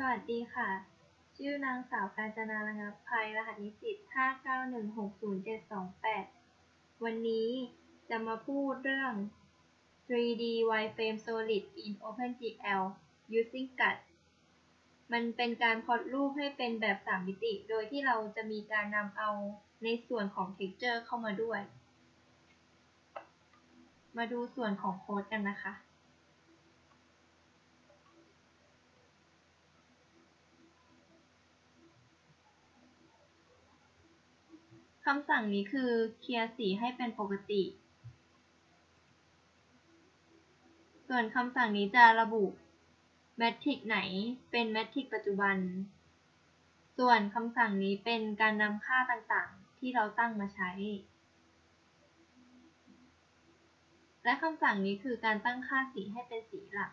สวัสดีค่ะ ชื่อนางสาวกาญจนา ระงับภัย รหัสนิสิต5916078วันนี้จะมาพูดเรื่อง 3D Wireframe Solid in OpenGL using GUT มันเป็นการพอตรูปให้เป็นแบบ 3 มิติ โดยที่เราจะมีการนำเอาในส่วนของ Texture เข้ามาด้วย มาดูส่วนของโค้ดกันนะคะ คำสั่งนี้คือ เคลียร์สีให้เป็นปกติ ส่วนคำสั่งนี้จะระบุแมทริกไหนเป็นแมทริกปัจจุบัน ส่วนคำสั่งนี้เป็นการนำค่าต่างๆ ที่เราตั้งมาใช้ และคำสั่งนี้คือการตั้งค่าสีให้เป็นสีหลัก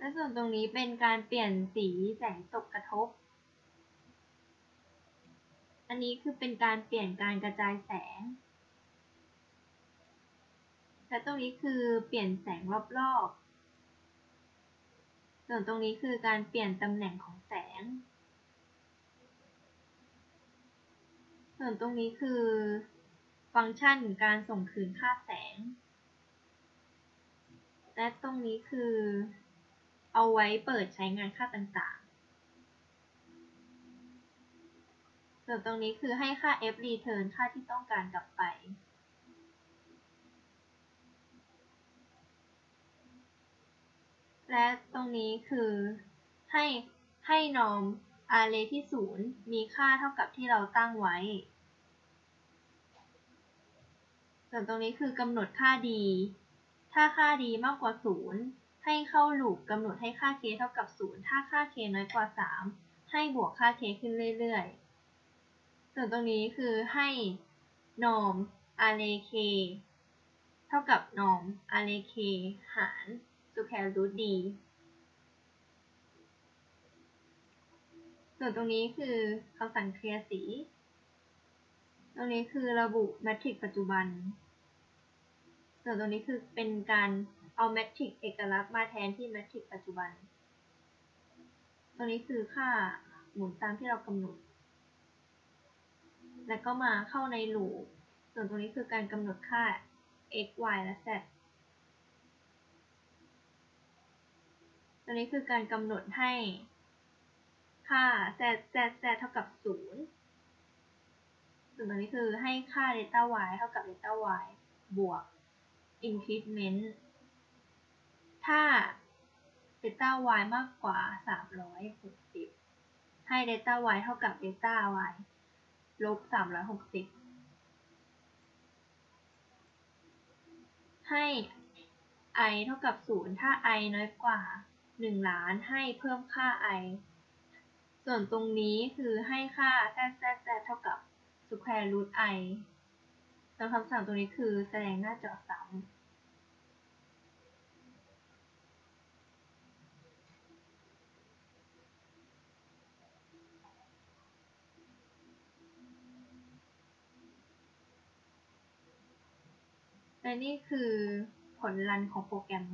และส่วนตรงนี้เป็นการเปลี่ยนสีแสงตกกระทบ อันนี้คือเป็นการเปลี่ยนการกระจายแสง และตรงนี้คือเปลี่ยนแสงรอบๆ ส่วนตรงนี้คือการเปลี่ยนตำแหน่งของแสง ส่วนตรงนี้คือฟังก์ชันการส่งคืนค่าแสง และตรงนี้คือ เอาไว้เปิดใช้งานค่าต่างๆ ส่วนตรงนี้คือให้ค่า f return ค่าที่ต้องการกลับไป และตรงนี้คือให้ให้ norm array ที่ 0 มีค่าเท่ากับที่เราตั้งไว้ ส่วนตรงนี้คือกำหนดค่า d ถ้าค่า d มากกว่า 0 ให้เข้าลูปกำหนดให้ค่า k เท่ากับ 0 ถ้าค่า k น้อยกว่า 3 ให้บวกค่า k ขึ้นเรื่อยๆ ส่วนตรงนี้คือให้ norm array k เท่ากับ norm array k หาร square root d ส่วนตรงนี้คือคำสั่งเคลียร์สี ตรงนี้คือระบุแมทริกปัจจุบัน ส่วนตรงนี้คือเป็นการ เอาแมทริกเอกลักษณ์มาแทนที่แมทริกปัจจุบันตรงนี้คือค่าหมุนตามที่เรากำหนด แล้วก็มาเข้าในลูปส่วนตรงนี้คือการกำหนดค่า x y และ z ตรงนี้คือการกำหนดให้ค่า z z z เท่ากับ 0 ส่วนตรงนี้คือให้ค่า delta y เท่ากับ delta y บวก increment ถ้าเดลต้า y มากกว่า 360 ให้เดลต้า y เท่ากับเดลต้า y ลบ 360 ให้ i เท่ากับ 0 ถ้า i น้อยกว่า 1 ล้านให้เพิ่มค่า i ส่วนตรงนี้คือให้ค่า z z z เท่ากับ square root i แล้วคำสั่งตรงนี้คือแสดงหน้าจอซ้ำ และนี่คือผลลันของโปรแกรม